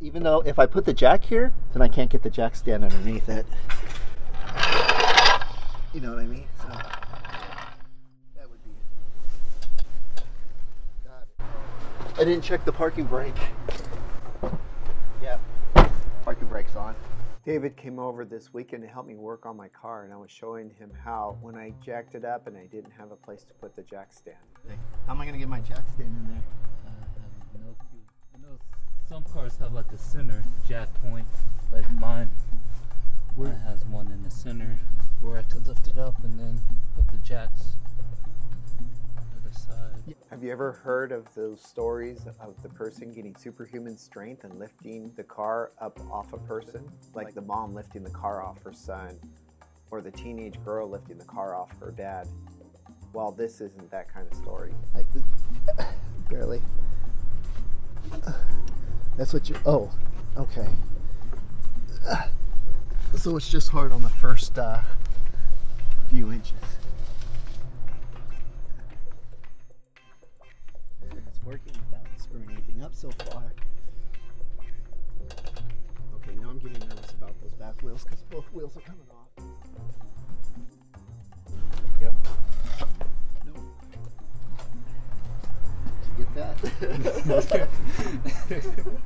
Even though if I put the jack here, then I can't get the jack stand underneath it. You know what I mean? So that would be it. Got it. I didn't check the parking brake. Yep. Parking brake's on. David came over this weekend to help me work on my car, and I was showing him how when I jacked it up and I didn't have a place to put the jack stand. How am I gonna get my jack stand in there? Some cars have like a center jack point, like mine. Where? Mine has one in the center where I could lift it up and then put the jacks on the other side. Have you ever heard of those stories of the person getting superhuman strength and lifting the car up off a person? Like the mom lifting the car off her son, or the teenage girl lifting the car off her dad. Well, this isn't that kind of story. Like barely. That's what you. Oh, okay. So it's just hard on the first uh, few inches. It's working without screwing anything up so far. Okay, now I'm getting nervous about those back wheels because both wheels are coming off. Yep. No. Did you get that?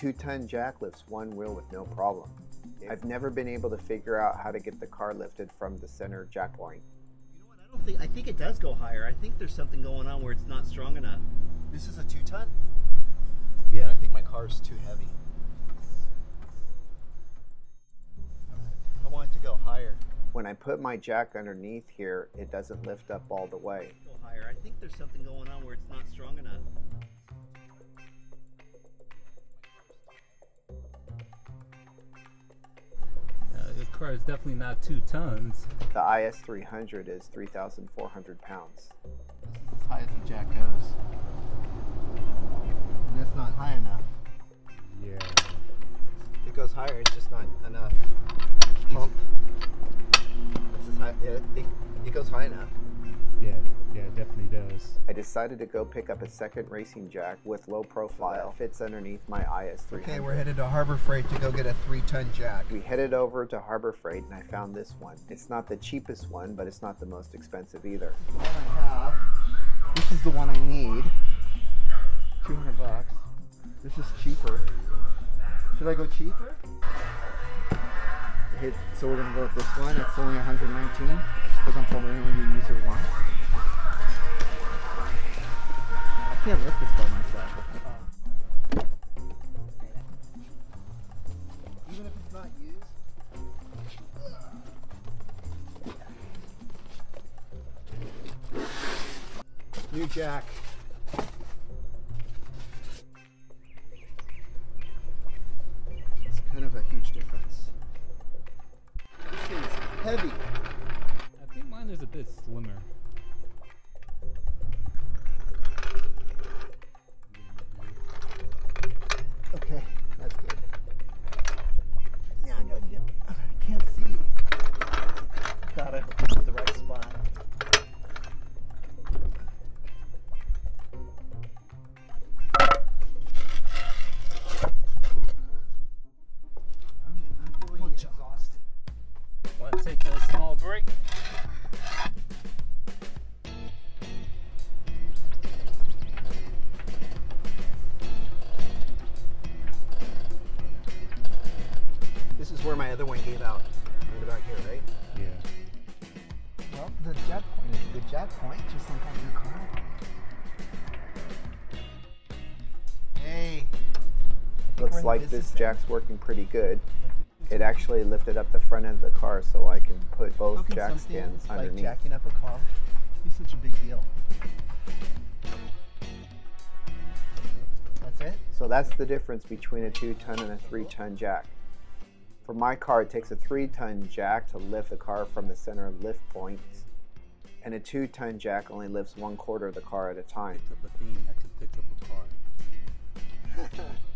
two ton jack lifts one wheel with no problem. I've never been able to figure out how to get the car lifted from the center jack point. You know what? I don't think I think it does go higher. I think there's something going on where it's not strong enough. This is a two ton? Yeah. I think my car is too heavy. I want it to go higher. When I put my jack underneath here, it doesn't lift up all the way. Go higher. I think there's something going on where it's not strong enough. Car is definitely not two tons. The IS300 is 3,400 pounds. This is as high as the jack goes. And that's not high enough. Yeah. It goes higher, it's just not enough. Pump. This is high. It, it, it goes high enough. Yeah, yeah, it definitely does. I decided to go pick up a second racing jack with low profile. Fits underneath my IS300. Okay, we're headed to Harbor Freight to go get a three-ton jack. We headed over to Harbor Freight and I found this one. It's not the cheapest one, but it's not the most expensive either. the one I have. This is the one I need. 200 bucks. This is cheaper. Should I go cheaper? Hit, so we're gonna go with this one. It's only 119 because I'm probably only use it once. Can't lift this by myself. Even if it's not used. New jack. It's kind of a huge difference. This thing's heavy. I think mine is a bit slimmer. Want to take a small break? This is where my other one gave out. Right about here, right? Yeah. Well, the jack point is a good jack point, just like on your car. Hey. Looks like this jack's working pretty good. It actually lifted up the front end of the car so I can put How both can jack something stands like jacking up a car be such a big deal? That's it? So that's the difference between a two ton and a three ton jack. For my car, it takes a three ton jack to lift the car from the center lift points, and a two ton jack only lifts one quarter of the car at a time.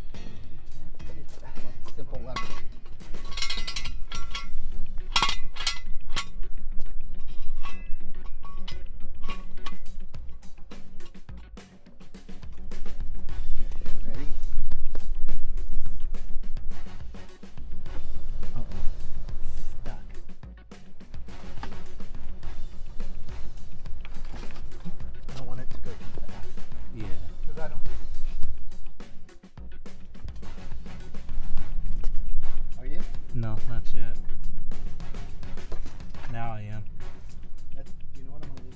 No, not yet. Now I am. That's, you know what? I'm gonna leave.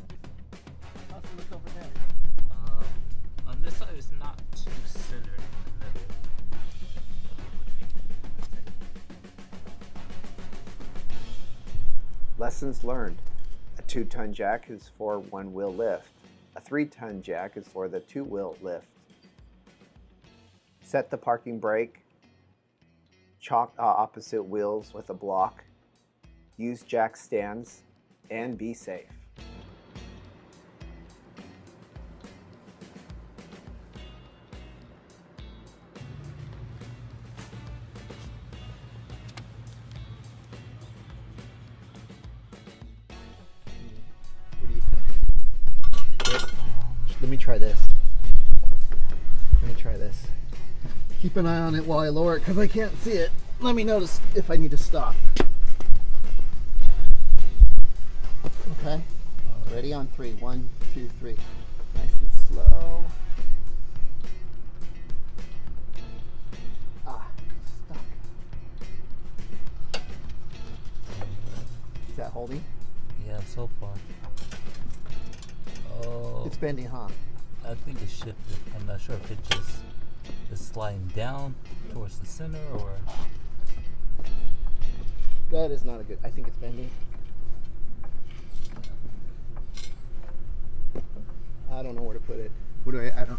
How's it look over there? Uh, on this side, it's not too centered in the middle. Lessons learned. A two ton jack is for one wheel lift. A three ton jack is for the two wheel lift. Set the parking brake. Chock uh, opposite wheels with a block. Use jack stands and be safe. Let me try this. Let me try this. Keep an eye on it while I lower it because I can't see it. Let me notice if I need to stop. Okay. Ready on three. One, two, three. Nice and slow. Ah, stuck. Is that holding? Yeah, so far. Oh, It's bending, huh? I think it's shifted. I'm not sure if it just is sliding down towards the center or. That is not a good. I think it's bending. I don't know where to put it. What do I? I don't.